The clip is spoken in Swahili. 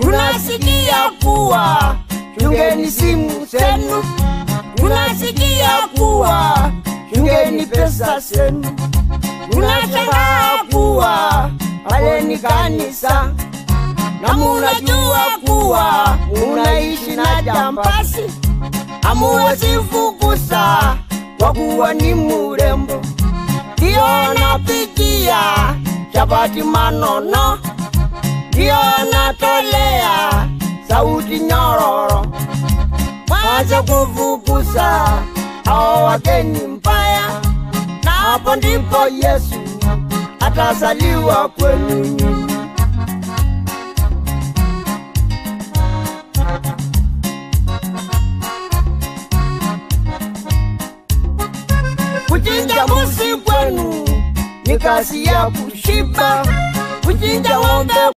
tunasikia kuwa chungeni simu zenu, tunasikia kuwa chungeni pesa zenu, tunashangaa kuwa pale ni kanisa. Na munajua kuwa munaishi na jambasi, amuwezi fukusa kwa kuwa ni murembo. Ndio napikia chapati manono, ndio natolea sauti nyororo, mwache kufukuza hao wageni mbaya, na hapo ndipo Yesu atasaliwa kwenu. Kuchinja mbuzi kwenu ni kazi ya kushiba, kuchinja ng'ombe